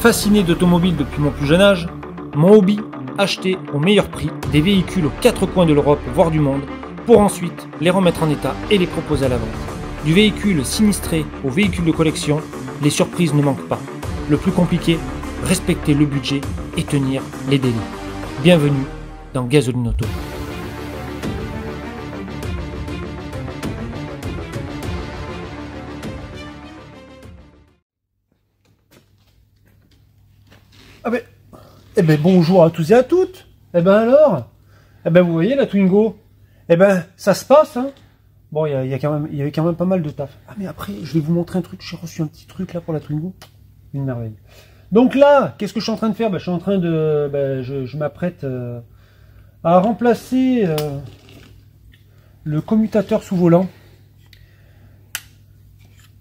Fasciné d'automobile depuis mon plus jeune âge, mon hobby, acheter au meilleur prix des véhicules aux quatre coins de l'Europe, voire du monde, pour ensuite les remettre en état et les proposer à la vente. Du véhicule sinistré au véhicule de collection, les surprises ne manquent pas. Le plus compliqué, respecter le budget et tenir les délais. Bienvenue dans Gasoline Auto. Bonjour à tous et à toutes. Eh ben alors, eh ben vous voyez la Twingo, eh ben ça se passe. Hein. Bon, il y, a, quand même, y avait quand même pas mal de taf. Ah mais après, je vais vous montrer un truc. J'ai reçu un petit truc là pour la Twingo, une merveille. Donc là, qu'est-ce que je suis en train de faire? Ben, Je suis en train de, ben, je, je m'apprête euh, à remplacer euh, le commutateur sous volant.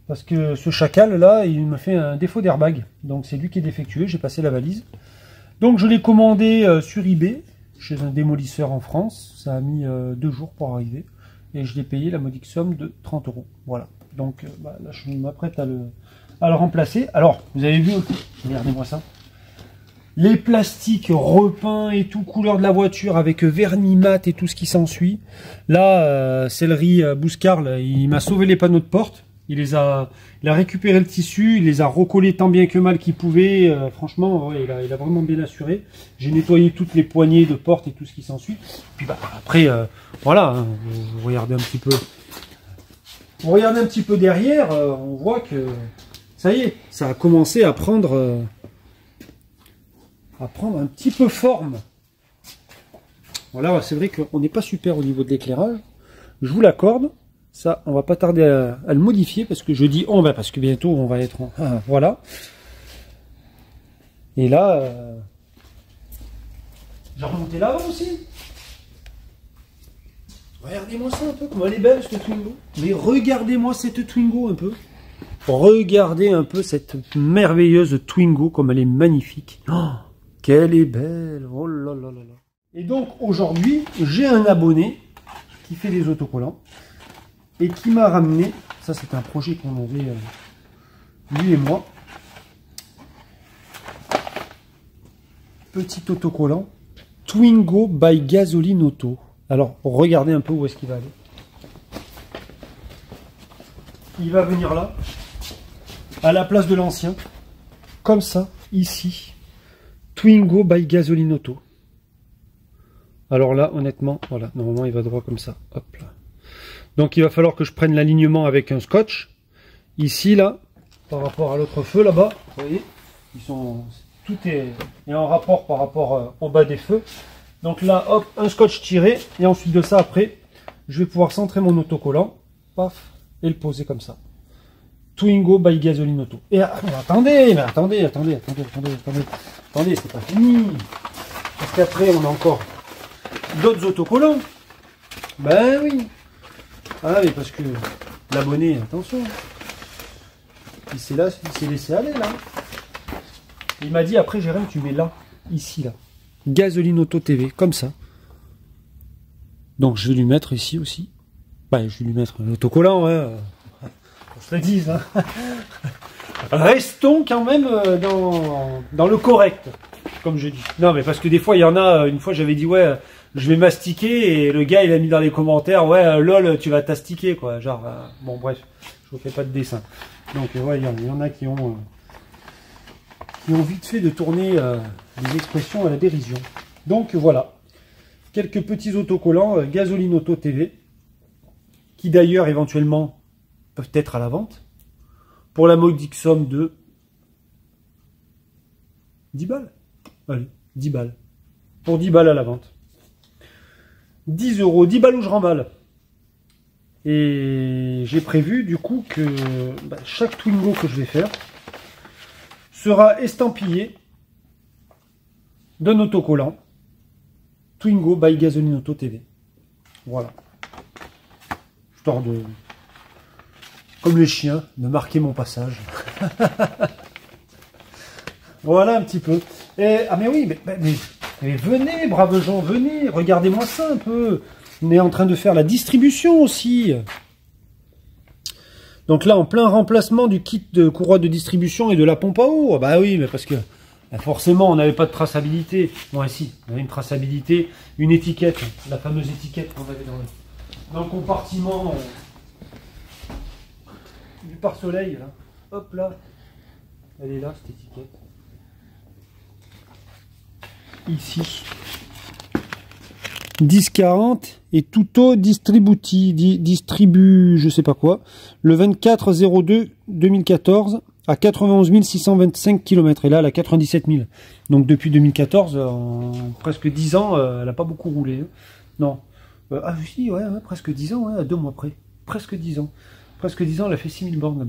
Parce que ce chacal là, il me fait un défaut d'airbag. Donc c'est lui qui est défectueux, j'ai passé la valise. Donc je l'ai commandé euh, sur eBay, chez un démolisseur en France. Ça a mis euh, deux jours pour arriver. Et je l'ai payé la modique somme de 30 euros. Voilà. Donc euh, bah, là je m'apprête à le, à le remplacer. Alors, vous avez vu, regardez-moi ça. Les plastiques repeints et tout, couleur de la voiture avec vernis mat et tout ce qui s'ensuit. Là, euh, Céleri Bouscarle, il m'a sauvé les panneaux de porte. Il les a, il a récupéré le tissu, il les a recollés tant bien que mal qu'il pouvait. Euh, franchement, il, a, vraiment bien assuré. J'ai nettoyé toutes les poignées de porte et tout ce qui s'ensuit. Puis bah, après, euh, voilà, hein, vous, regardez un petit peu. Vous regardez un petit peu derrière, euh, on voit que ça y est, ça a commencé à prendre, à prendre un petit peu forme. Voilà, c'est vrai qu'on n'est pas super au niveau de l'éclairage. Je vous l'accorde. Ça, on va pas tarder à, le modifier parce que je dis on va parce que bientôt on va être en, ah, voilà. Et là, euh, j'ai remonté l'avant aussi. Regardez-moi ça un peu, comment elle est belle cette Twingo. Mais regardez-moi cette Twingo un peu. Regardez un peu cette merveilleuse Twingo comme elle est magnifique. Oh, qu'elle est belle. Oh là là là là. Et donc aujourd'hui, j'ai un abonné qui fait des autocollants et qui m'a ramené, ça c'est un projet qu'on avait, euh, lui et moi, petit autocollant, Twingo by Gasoline Auto. Alors regardez un peu où est-ce qu'il va aller. Il va venir là, à la place de l'ancien, comme ça, ici, Twingo by Gasoline Auto. Alors là, honnêtement, voilà, normalement il va droit comme ça, hop là. Donc il va falloir que je prenne l'alignement avec un scotch. Ici, là, par rapport à l'autre feu là-bas, vous voyez, ils sont, tout est, en rapport par rapport euh, au bas des feux. Donc là, hop, un scotch tiré, et ensuite de ça, après, je vais pouvoir centrer mon autocollant, paf, et le poser comme ça. Twingo by Gasoline Auto. Et ah, attendez, mais attendez, attendez, attendez, attendez, attendez, attendez, c'est pas fini. Parce qu'après, on a encore d'autres autocollants. Ben oui. Ah oui, parce que l'abonné, attention. Il s'est laissé aller là. Il m'a dit après Jérém, tu mets là, ici là. Gasoline Auto TV, comme ça. Donc je vais lui mettre ici aussi. Bah, je vais lui mettre un autocollant, hein. On se le dise. Hein. Restons quand même dans, dans le correct, comme je dis. Non, mais parce que des fois, il y en a, une fois j'avais dit, ouais, je vais mastiquer et le gars il a mis dans les commentaires ouais euh, lol tu vas t'astiquer quoi. Genre euh, bon bref je vous fais pas de dessin. Donc euh, ouais il y, en a qui ont qui ont vite fait de tourner euh, des expressions à la dérision. Donc voilà. Quelques petits autocollants gasoline auto TV qui d'ailleurs éventuellement peuvent être à la vente pour la modique somme de 10 balles. Allez 10 balles. Pour 10 balles à la vente 10 euros, 10 balles où je remballe. Et j'ai prévu du coup que bah, chaque Twingo que je vais faire sera estampillé d'un autocollant Twingo by Gasoline Auto TV. Voilà. Histoire de, comme les chiens, de marquer mon passage. voilà un petit peu. Et, ah mais oui, mais, mais mais venez, braves gens, venez, regardez-moi ça un peu. On est en train de faire la distribution aussi. Donc là, en plein remplacement du kit de courroie de distribution et de la pompe à eau. Ah bah oui, mais parce que bah, forcément, on n'avait pas de traçabilité. Bon, si, on avait une traçabilité, une étiquette, la fameuse étiquette qu'on avait dans le, dans le compartiment euh, du pare-soleil. Hop là, elle est là, cette étiquette. Ici. 1040 et Tuto Distributi, distribu, je sais pas quoi, le 2402 2014 à 91 625 km et là elle a 97 000. Donc depuis 2014, en presque 10 ans, euh, elle n'a pas beaucoup roulé. Hein. Non. Euh, ah oui, ouais, presque 10 ans, à deux mois près. Presque 10 ans. Presque 10 ans, elle a fait 6000 bornes la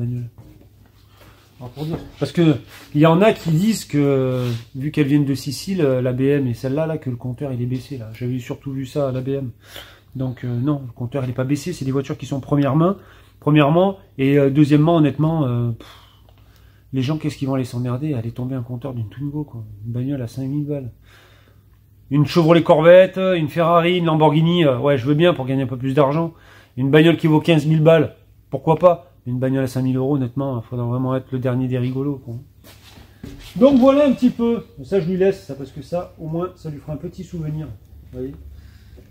Parce que il y en a qui disent que vu qu'elles viennent de Sicile, euh, la BM et celle-là, là, que le compteur il est baissé là. J'avais surtout vu ça à la BM. Donc euh, non, le compteur il n'est pas baissé. C'est des voitures qui sont première main, premièrement, et euh, deuxièmement, honnêtement, les gens qu'est-ce qu'ils vont aller s'emmerder Aller tomber un compteur d'une Twingo, quoi? Une bagnole à 5000 balles. Une Chevrolet Corvette, une Ferrari, une Lamborghini, ouais, je veux bien pour gagner un peu plus d'argent. Une bagnole qui vaut 15 000 balles, pourquoi pas? Une bagnole à 5000 euros, honnêtement, il faudra vraiment être le dernier des rigolos. Donc voilà un petit peu. Ça, je lui laisse, ça, parce que ça, au moins, ça lui fera un petit souvenir.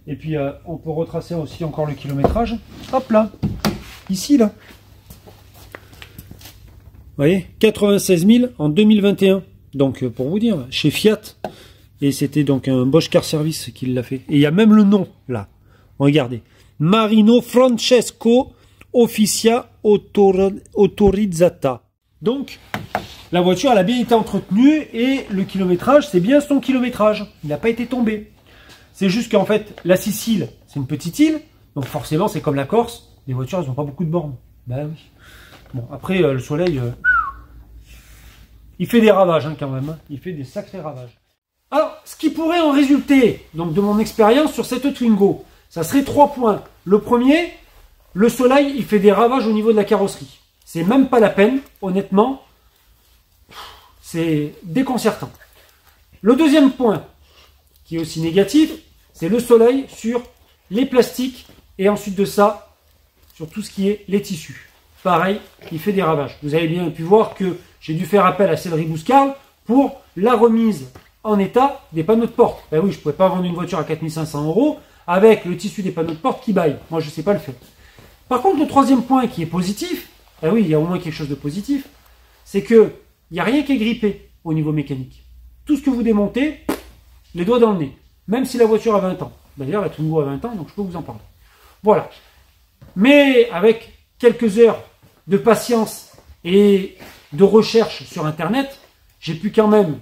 Et puis, euh, on peut retracer aussi encore le kilométrage. Hop là, ici, là. Vous voyez, 96 000 en 2021. Donc, euh, pour vous dire, chez Fiat. Et c'était donc un Bosch Car Service qui l'a fait. Et il y a même le nom, là. Regardez. Marino Francesco Officia Autorizzata. Donc, la voiture, elle a bien été entretenue et le kilométrage, c'est bien son kilométrage. Il n'a pas été tombé. C'est juste qu'en fait, la Sicile, c'est une petite île. Donc forcément, c'est comme la Corse. Les voitures, elles n'ont pas beaucoup de bornes. Ben oui. Bon, après, euh, le soleil, euh, il fait des ravages hein, quand même. Hein. Il fait des sacrés ravages. Alors, ce qui pourrait en résulter, donc de mon expérience sur cette Twingo, ça serait trois points. Le premier, le soleil, il fait des ravages au niveau de la carrosserie. C'est même pas la peine, honnêtement. C'est déconcertant. Le deuxième point, qui est aussi négatif, c'est le soleil sur les plastiques et ensuite de ça, sur tout ce qui est les tissus. Pareil, il fait des ravages. Vous avez bien pu voir que j'ai dû faire appel à Cédric Bouscarl pour la remise en état des panneaux de porte. Ben oui, je ne pouvais pas vendre une voiture à 4500 euros avec le tissu des panneaux de porte qui baille. Moi, je ne sais pas le faire. Par contre, le troisième point qui est positif, eh oui, il y a au moins quelque chose de positif, c'est que il n'y a rien qui est grippé au niveau mécanique. Tout ce que vous démontez, les doigts dans le nez. Même si la voiture a 20 ans. D'ailleurs, la Twingo a 20 ans, donc je peux vous en parler. Voilà. Mais avec quelques heures de patience et de recherche sur Internet, j'ai pu quand même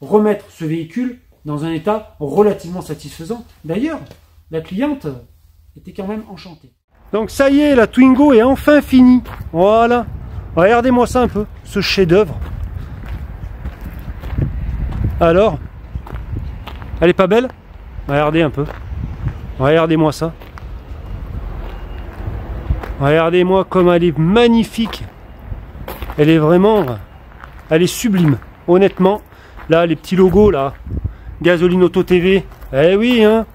remettre ce véhicule dans un état relativement satisfaisant. D'ailleurs, la cliente était quand même enchantée. Donc ça y est, la Twingo est enfin finie. Voilà. Regardez-moi ça un peu, ce chef-d'œuvre. Alors, elle est pas belle? Regardez un peu. Regardez-moi ça. Regardez-moi comme elle est magnifique. Elle est vraiment... Elle est sublime. Honnêtement, là, les petits logos, là. Gasoline Auto TV. Eh oui, hein.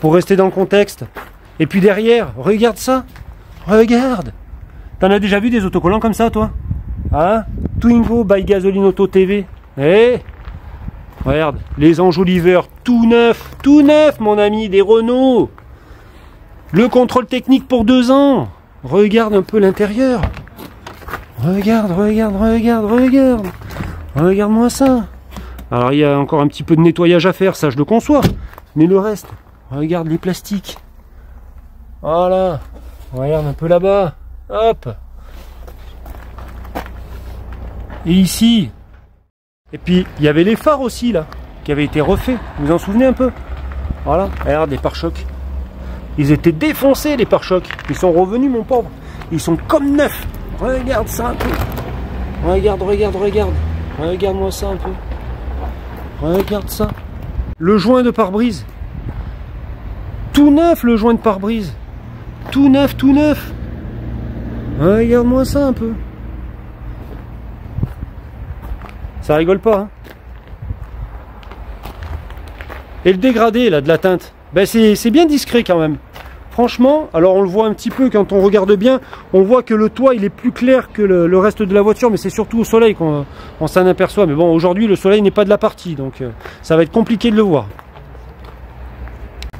Pour rester dans le contexte. Et puis derrière, regarde ça. Regarde. T'en as déjà vu des autocollants comme ça, toi? Hein? Twingo by Gasoline Auto TV. Eh? Regarde, les enjoliveurs tout neuf, tout neuf, mon ami, des Renault. Le contrôle technique pour deux ans. Regarde un peu l'intérieur. Regarde, regarde, regarde, regarde. Regarde-moi ça. Alors il y a encore un petit peu de nettoyage à faire, ça je le conçois. Mais le reste, regarde les plastiques. Voilà. Regarde un peu là-bas. Hop. Et ici. Et puis, il y avait les phares aussi, là, qui avaient été refaits. Vous vous en souvenez un peu? Voilà. Regarde les pare-chocs. Ils étaient défoncés, les pare-chocs. Ils sont revenus, mon pauvre. Ils sont comme neufs. Regarde ça un peu. Regarde, regarde, regarde. Regarde-moi ça un peu. Regarde ça. Le joint de pare-brise. Tout neuf, le joint de pare-brise. Tout neuf, tout neuf. Regarde-moi ça un peu. Ça rigole pas. Hein Et le dégradé là de la teinte, ben c'est bien discret quand même. Franchement, alors on le voit un petit peu quand on regarde bien, on voit que le toit il est plus clair que le, reste de la voiture, mais c'est surtout au soleil qu'on s'en aperçoit. Mais bon, aujourd'hui le soleil n'est pas de la partie, donc euh, ça va être compliqué de le voir.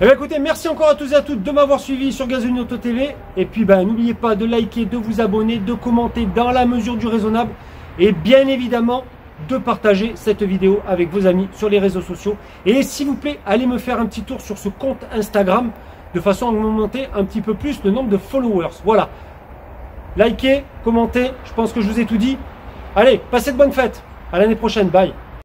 Eh bien, écoutez, merci encore à tous et à toutes de m'avoir suivi sur Gasoline Auto TV. Et puis ben, n'oubliez pas de liker, de vous abonner, de commenter dans la mesure du raisonnable. Et bien évidemment, de partager cette vidéo avec vos amis sur les réseaux sociaux. Et s'il vous plaît, allez me faire un petit tour sur ce compte Instagram de façon à augmenter un petit peu plus le nombre de followers. Voilà. Likez, commentez, je pense que je vous ai tout dit. Allez, passez de bonnes fêtes. À l'année prochaine. Bye.